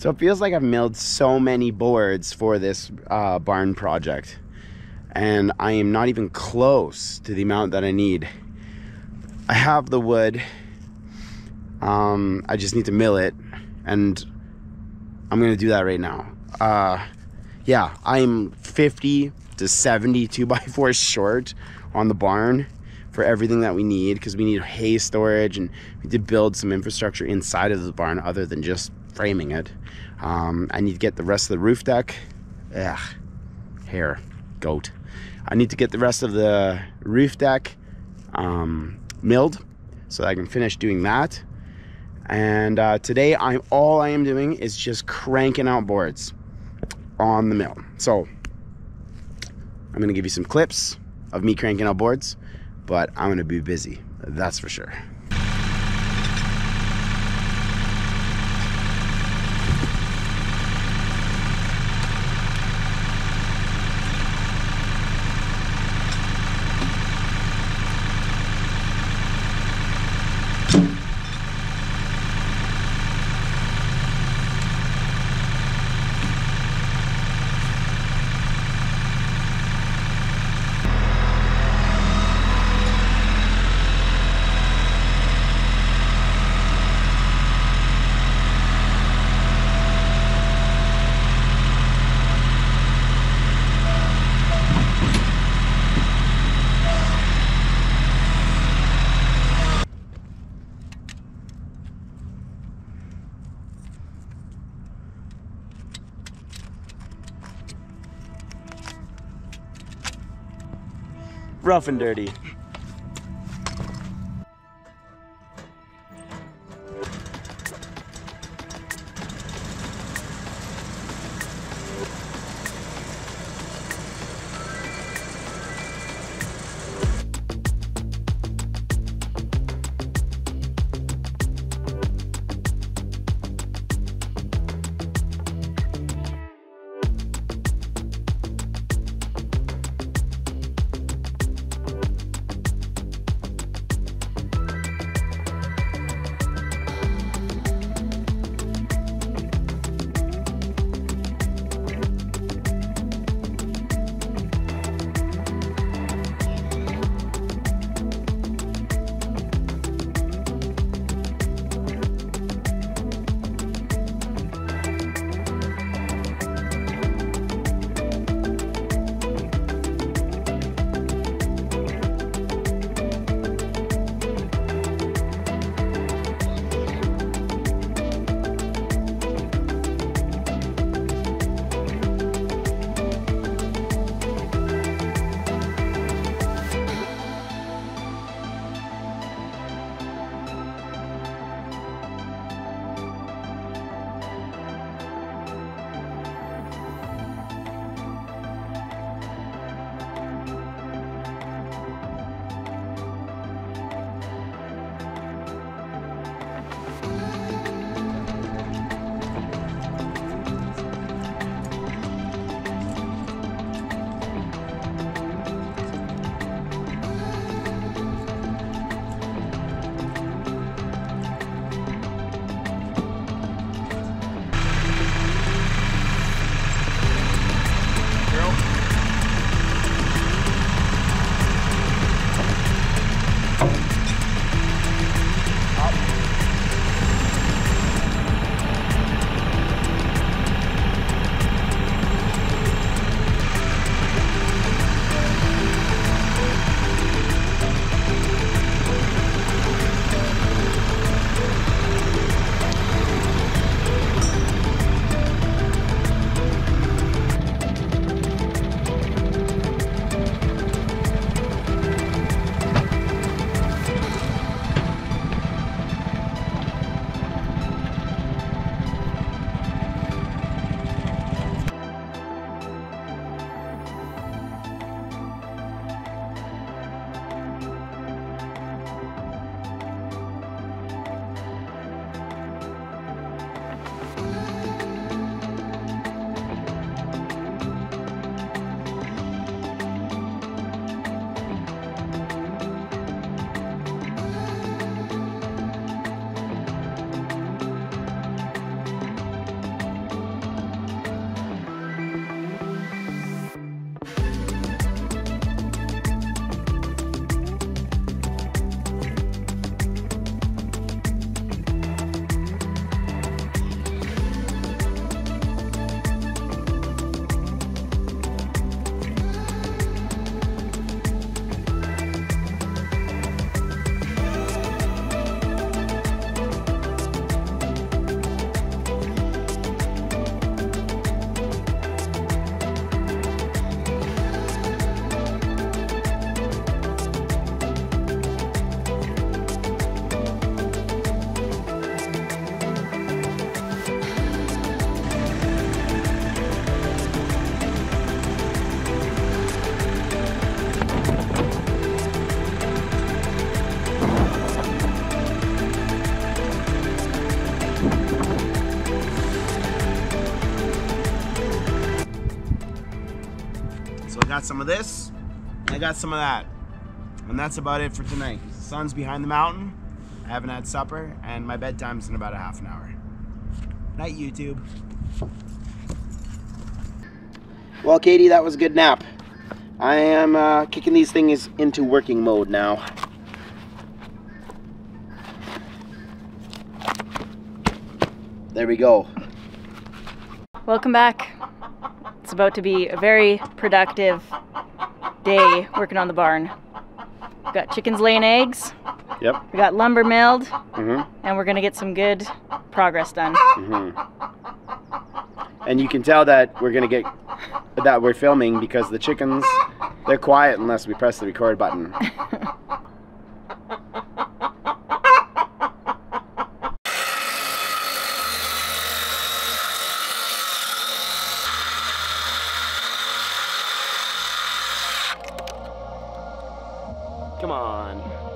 So it feels like I've milled so many boards for this uh, barn project, and I am not even close to the amount that I need. I have the wood. Um, I just need to mill it, and I'm gonna do that right now. Uh, yeah, I'm 50 to 70 2 by 4 short on the barn for everything that we need because we need hay storage and we need to build some infrastructure inside of the barn other than just framing it. Um, I need to get the rest of the roof deck. Ugh, hair, goat. I need to get the rest of the roof deck um, milled so I can finish doing that. And uh, today, I'm all I am doing is just cranking out boards on the mill. So I'm gonna give you some clips of me cranking out boards, but I'm gonna be busy. That's for sure. Rough and dirty. Got some of that. And that's about it for tonight. The sun's behind the mountain. I haven't had supper, and my bedtime's in about a half an hour. Night, YouTube. Well, Katie, that was a good nap. I am uh, kicking these things into working mode now. There we go. Welcome back. It's about to be a very productive day working on the barn. We've got chickens laying eggs, Yep. we got lumber milled, Mm-hmm. and we're gonna get some good progress done. Mm-hmm. And you can tell that we're gonna get that we're filming because the chickens they're quiet unless we press the record button. Come on.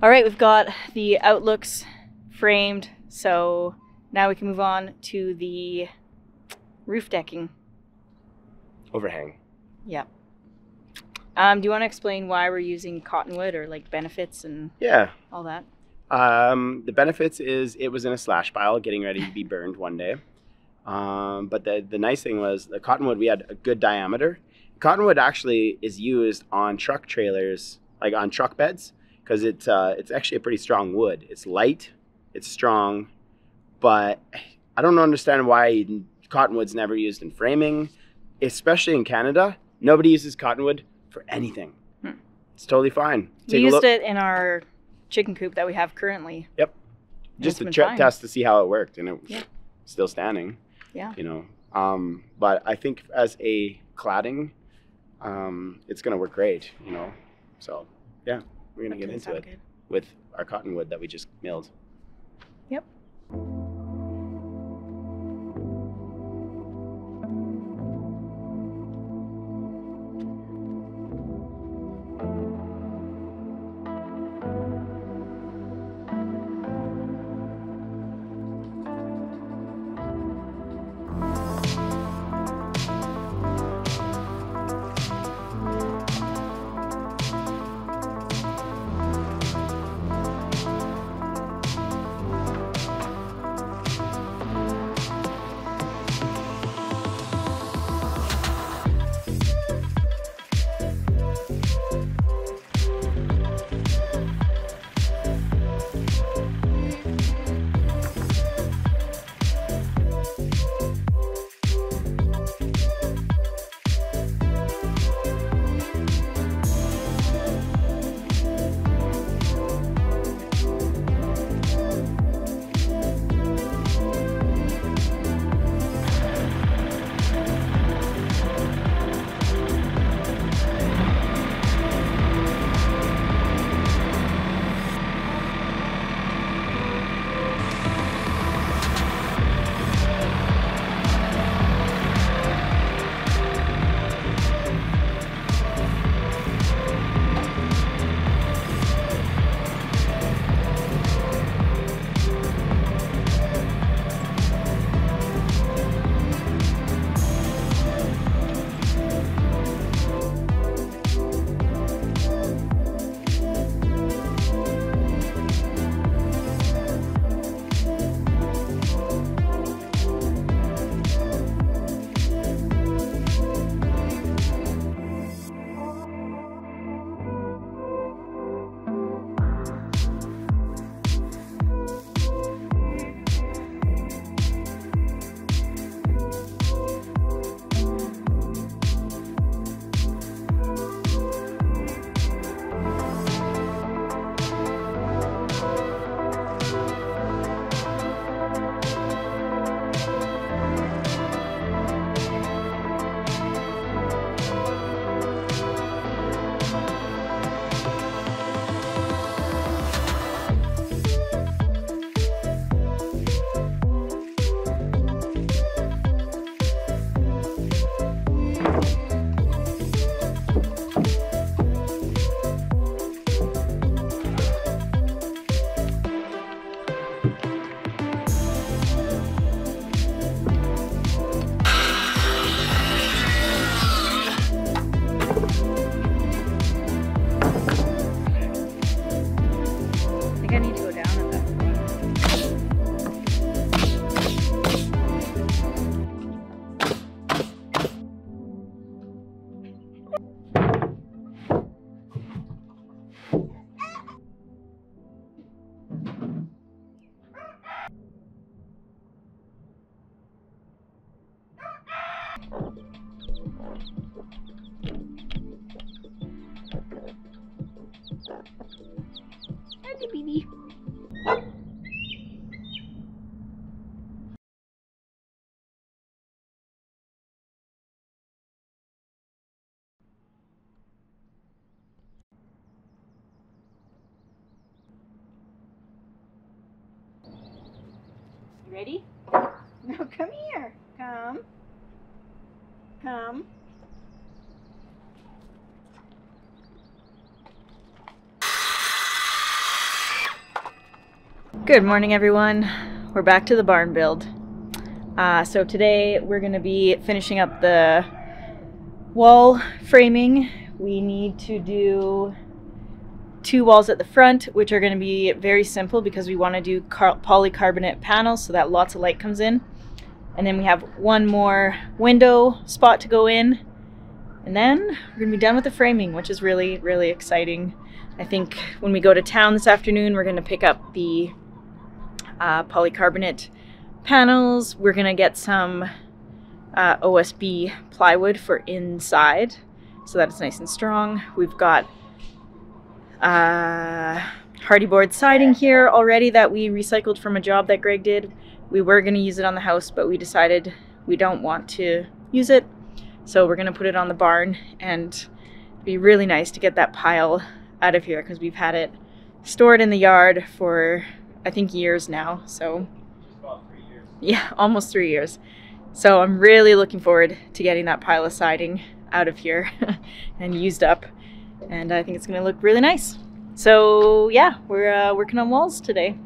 All right, we've got the outlooks framed, so now we can move on to the roof decking. Overhang. Yeah. Um, do you want to explain why we're using cottonwood or like benefits and Yeah. all that? Um, the benefits is it was in a slash pile, getting ready to be burned one day. Um, but the the nice thing was the cottonwood we had a good diameter. Cottonwood actually is used on truck trailers, like on truck beds, because it's uh, it's actually a pretty strong wood. It's light, it's strong, but I don't understand why cottonwood's never used in framing, especially in Canada. Nobody uses cottonwood for anything. Hmm. It's totally fine. we Take a used it in our chicken coop that we have currently. Yep. And just it's to test to see how it worked, and it was Yeah. still standing. Yeah. You know, um, but I think as a cladding, um, it's gonna work great. You know, so yeah, we're gonna get into it good. with our cottonwood that we just milled. Yep. You ready? No, come here. Come. Come. Good morning, everyone. We're back to the barn build. Uh, so today we're going to be finishing up the wall framing. We need to do two walls at the front, which are going to be very simple because we want to do polycarbonate panels so that lots of light comes in. And then we have one more window spot to go in. And then we're going to be done with the framing, which is really, really exciting. I think when we go to town this afternoon, we're going to pick up the uh, polycarbonate panels. We're going to get some uh, OSB plywood for inside so that it's nice and strong. We've got uh, Hardie board siding here already that we recycled from a job that Greg did. We were going to use it on the house, but we decided we don't want to use it. So we're going to put it on the barn and be really nice to get that pile out of here because we've had it stored in the yard for I think years now. So yeah, almost three years. So I'm really looking forward to getting that pile of siding out of here and used up. And I think it's gonna look really nice. So yeah, we're uh, working on walls today.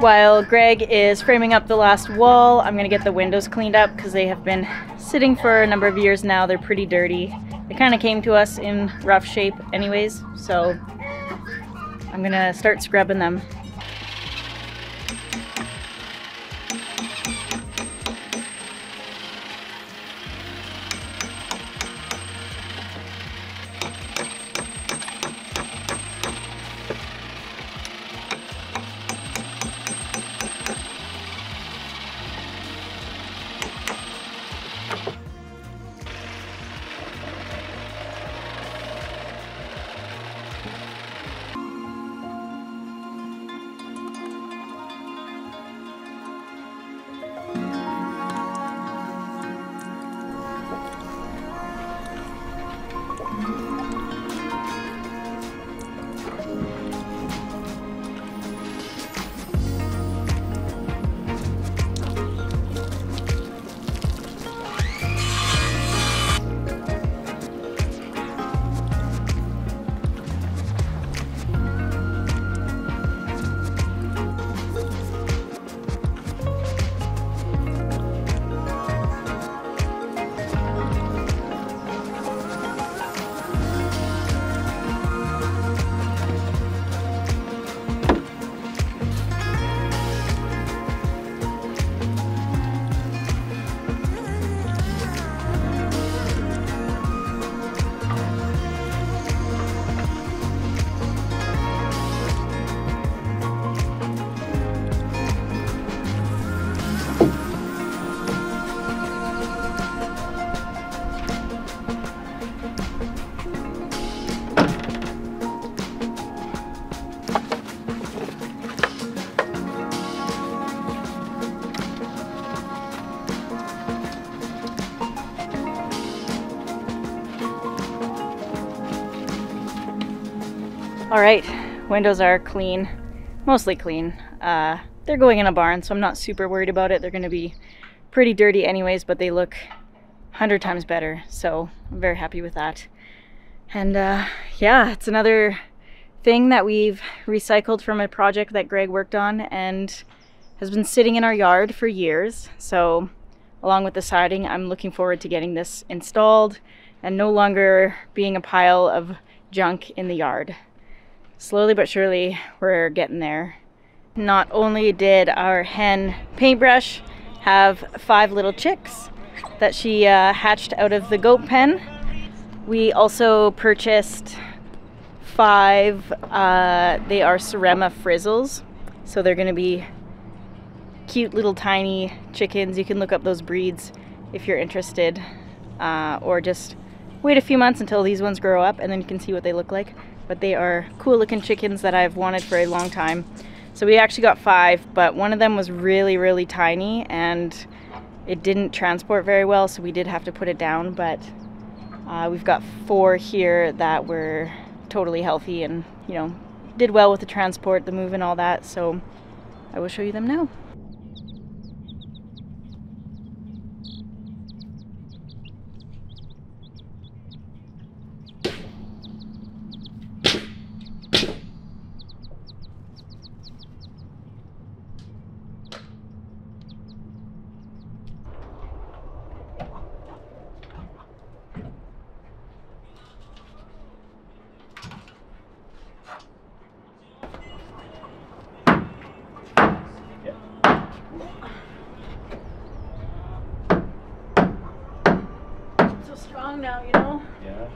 While Greg is framing up the last wall, I'm gonna get the windows cleaned up because they have been sitting for a number of years now. They're pretty dirty. They kind of came to us in rough shape anyways, so I'm gonna start scrubbing them. Right, windows are clean, mostly clean. Uh, they're going in a barn, so I'm not super worried about it. They're gonna be pretty dirty anyways, but they look 100 times better. So I'm very happy with that. And uh, yeah, it's another thing that we've recycled from a project that Greg worked on and has been sitting in our yard for years. So along with the siding, I'm looking forward to getting this installed and no longer being a pile of junk in the yard. Slowly but surely, we're getting there. Not only did our hen paintbrush have five little chicks that she uh, hatched out of the goat pen, we also purchased five, uh, they are Serama Frizzles. So they're gonna be cute little tiny chickens. You can look up those breeds if you're interested, uh, or just wait a few months until these ones grow up and then you can see what they look like. But they are cool looking chickens that I've wanted for a long time. So we actually got five, but one of them was really, really tiny and it didn't transport very well, so we did have to put it down. But uh, we've got four here that were totally healthy and, you know, did well with the transport, the move, and all that. So I will show you them now. So strong now, you know? Yeah.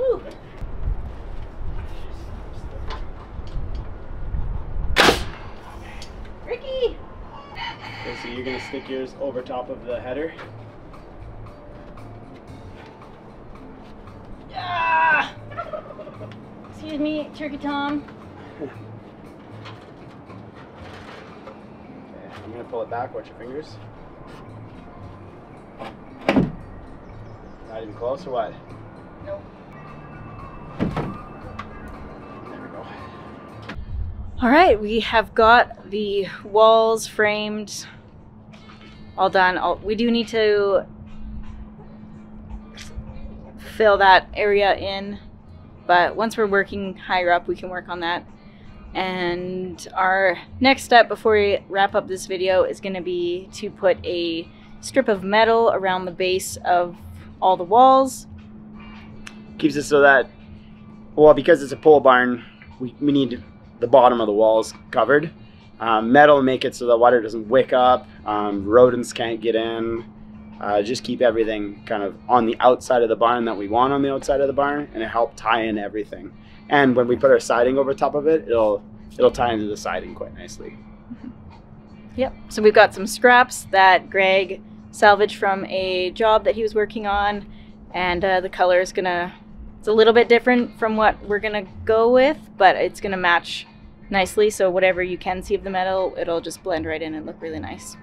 Woo! Ricky! Okay, so you're gonna stick yours over top of the header. Ah! Excuse me, Turkey Tom. Okay, I'm gonna pull it back. Watch your fingers. Not even close or what? All right, we have got the walls framed, all done. All, we do need to fill that area in, but once we're working higher up, we can work on that. And our next step before we wrap up this video is going to be to put a strip of metal around the base of all the walls. Keeps it so that, well, because it's a pole barn, we, we need the bottom of the walls covered. Um, metal make it so the water doesn't wick up, um, rodents can't get in. Uh, just keep everything kind of on the outside of the barn that we want on the outside of the barn, and it help tie in everything. And when we put our siding over top of it, it'll it'll tie into the siding quite nicely. Yep. So we've got some scraps that Greg salvaged from a job that he was working on, and uh, the color is gonna. It's a little bit different from what we're gonna go with, but it's gonna match nicely. So whatever you can see of the metal, it'll just blend right in and look really nice.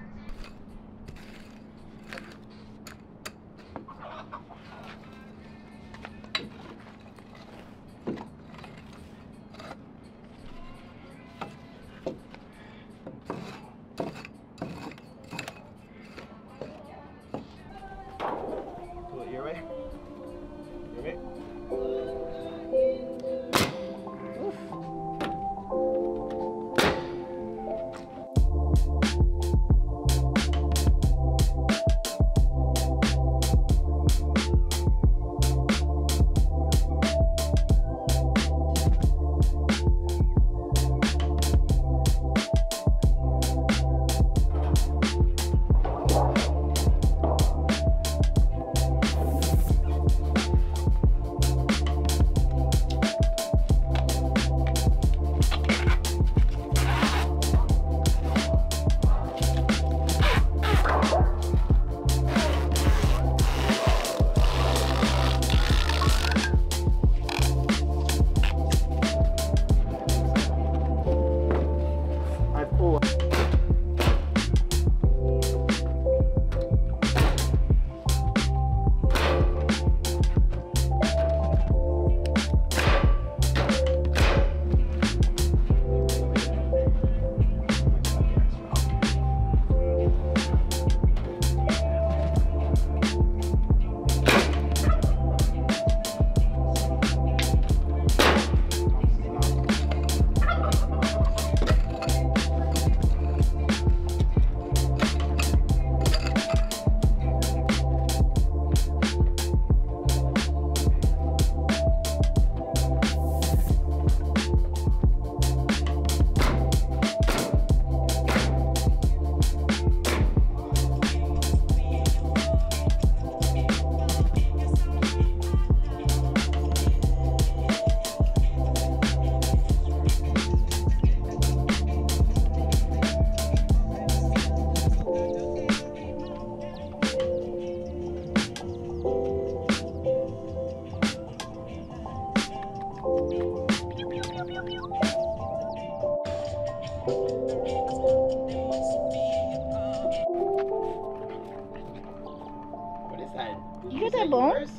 That? Did You got say that bone? yours?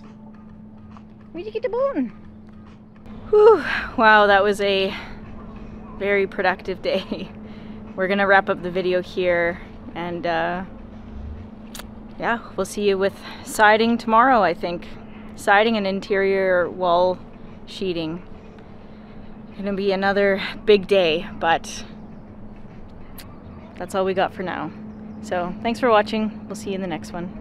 Where'd you get the bone? Whew. Wow, that was a very productive day. We're gonna wrap up the video here and uh, yeah, we'll see you with siding tomorrow, I think. Siding and interior wall sheeting. Gonna be another big day, but that's all we got for now. So thanks for watching. We'll see you in the next one.